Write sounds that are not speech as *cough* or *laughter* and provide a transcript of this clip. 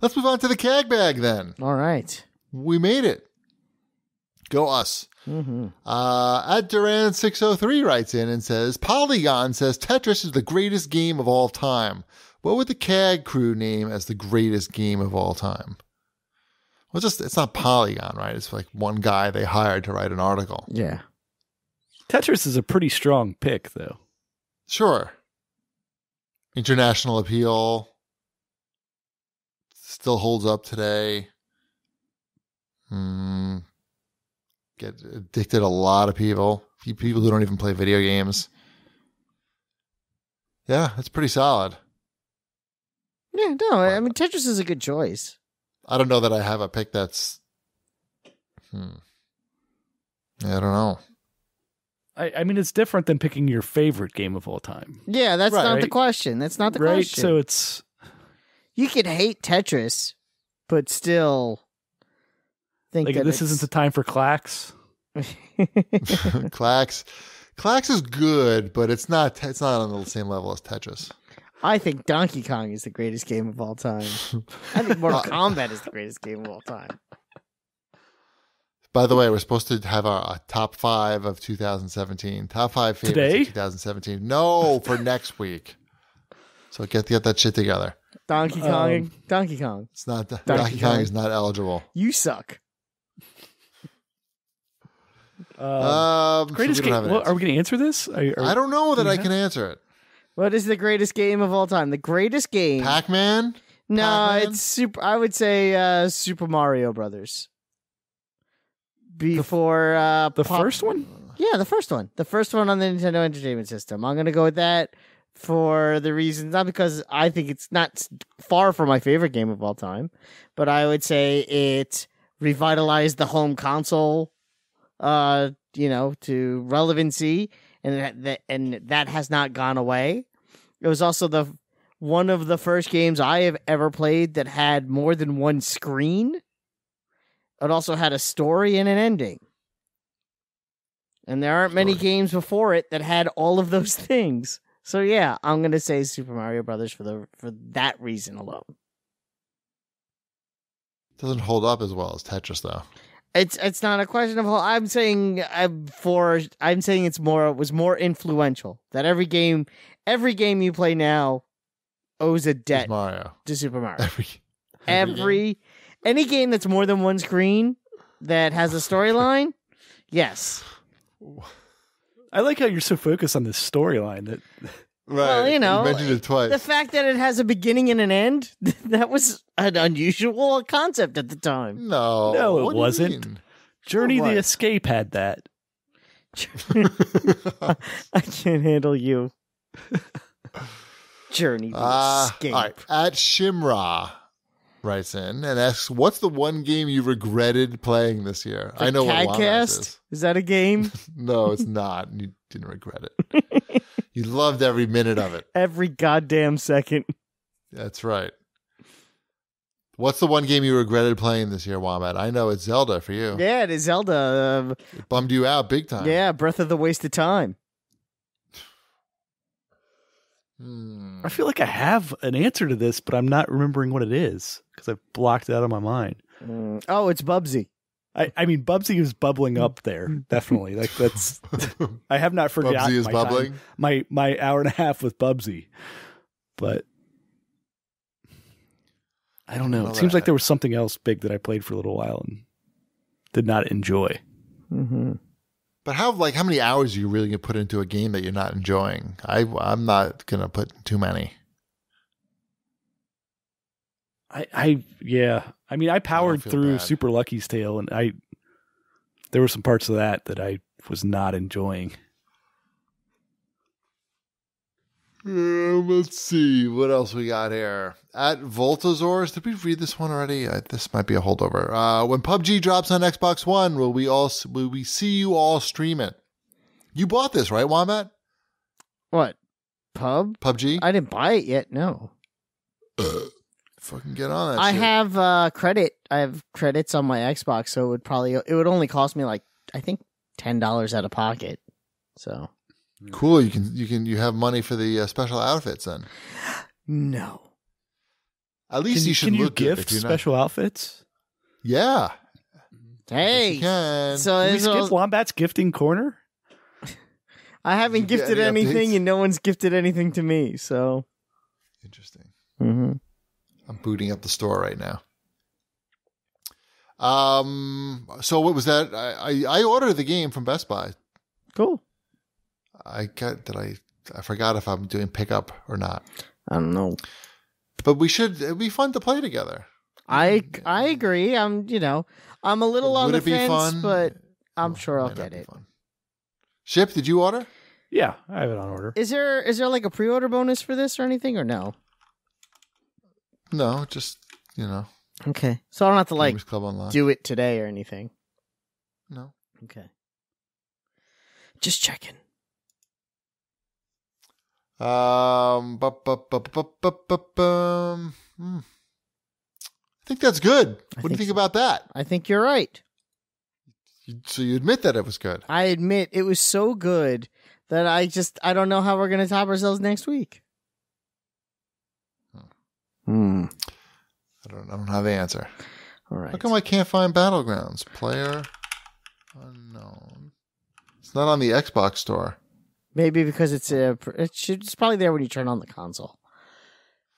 Let's move on to the CAG bag then. All right. We made it. Go us. Mm-hmm. Uh, at Duran603 writes in and says Polygon says Tetris is the greatest game of all time. What would the CAG crew name as the greatest game of all time? Well, just it's not Polygon, right? It's like one guy they hired to write an article. Yeah. Tetris is a pretty strong pick, though. Sure. International appeal still holds up today. Hmm. Get addicted a lot of people. People who don't even play video games. Yeah, it's pretty solid. Yeah, no, I mean Tetris is a good choice. I don't know that I have a pick that's. Hmm. Yeah, I don't know. I, I mean, it's different than picking your favorite game of all time. Yeah, that's Right. not the question. That's not the right? question. So it's you could hate Tetris, but still think like that this isn't the time for Klax. *laughs* *laughs* Klax, Klax is good, but it's not. It's not on the same level as Tetris. I think Donkey Kong is the greatest game of all time. I think Mortal *laughs* Kombat is the greatest game of all time. By the way, we're supposed to have our uh, top five of 2017. Top five favorites Today? of 2017. No, for next week. So get get that shit together. Donkey Kong, Um, Donkey Kong, It's not Donkey Donkey Kong Kong. is not eligible. you suck. Uh, Um, greatest we game. an Well, are we going to answer this? Are, are- I don't know that do you I have- can answer it. What is the greatest game of all time? The greatest game? Pac Man. no, Pac-Man? it's super. I would say uh, Super Mario Brothers. Before uh, the Pop- first one? Yeah, the first one. The first one on the Nintendo Entertainment System. I'm going to go with that for the reasons, not because I think it's not far from my favorite game of all time, but I would say it revitalized the home console, uh, you know, to relevancy, and that, and that has not gone away. It was also the one of the first games I have ever played that had more than one screen. It also had a story and an ending. And there aren't many games before it that had all of those *laughs* things. So yeah, I'm gonna say Super Mario Brothers for the for that reason alone. Doesn't hold up as well as Tetris though. It's it's not a question of I'm saying I'm for I'm saying it's more it was more influential that every game every game you play now owes a debt Mario. to Super Mario. Every, Every any game that's more than one screen that has a storyline, yes. I like how you're so focused on this storyline that Right. Well, you know, mentioned it twice. The fact that it has a beginning and an end, *laughs* that was an unusual concept at the time. no, No, it what do you wasn't. Journey What? the Escape had that. *laughs* I can't handle you. *laughs* Journey the Uh, escape. all right. At Shimra writes in and asks, "What's the one game you regretted playing this year?" I know what CAGcast? is. Is that a game? *laughs* No, it's not. You didn't regret it. *laughs* you loved every minute of it. Every goddamn second. That's right. What's the one game you regretted playing this year, Wombat? I know it's Zelda for you. Yeah, it is Zelda. It bummed you out big Uh, time. yeah, Breath of the Waste of Time. Hmm. I feel like I have an answer to this, but I'm not remembering what it is because I've blocked it out of my mind. Mm. Oh, it's Bubsy. I, I mean, Bubsy is bubbling up there, *laughs* definitely. Like that's, *laughs* I have not forgotten Bubsy is my time- bubbling. my my hour and a half with Bubsy, but I don't know. Well, It seems that- like there was something else big that I played for a little while and did not enjoy. Mm-hmm. But how like how many hours are you really gonna put into a game that you're not enjoying? I I'm not gonna put too many. I, I yeah. I mean, I powered feel through bad. Super Lucky's Tale, and I there were some parts of that that I was not enjoying. Um, let's see what else we got here. At Voltazors, did we read this one already? Uh, this might be a holdover. Uh, when PUBG drops on Xbox One, will we all will we see you all stream it? You bought this, right, Wombat? What? Pub? PUBG. I didn't buy it yet. No. Fucking get on that. I shit. have uh, credit. I have credits on my Xbox, so it would probably it would only cost me like I think ten dollars out of pocket. So cool. You can you can you have money for the uh, special outfits then. no. At least Can you you, should can you look good gift if you're not- special outfits? Yeah. Hey, you can. so Can we it's skip all- Wombat's gifting corner? *laughs* I haven't you gifted any anything, updates? and no one's gifted anything to me. So, Interesting. mm-hmm. I'm booting up the store right now. Um. So what was that? I I, I ordered the game from Best Buy. cool. I got did I I forgot if I'm doing pickup or not. I don't know. But we should. It'd be fun to play together. I I agree. I'm you know I'm a little on Would the it be fence, fun? but I'm Oh, sure I'll might not get be it. fun. Ship, did you order? Yeah, I have it on order. Is there is there like a pre-order bonus for this or anything or no? No, just you know, Okay, so I don't have to like Gamers Club Online. do it today or anything. no. Okay, just checking. Um, bu- bu- bu- bu- bu- bu- bum. Hmm. I think that's good. I What do you think think so. about that? I think you're right. You- So you admit that it was good? I admit it was so good that I just I don't know how we're gonna top ourselves next week. Hmm. I don't. I don't have the answer. All right. How come I can't find Battlegrounds? Player unknown. It's not on the Xbox store. Maybe because it's a it should, it's probably there when you turn on the console.